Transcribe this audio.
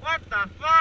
What the fuck?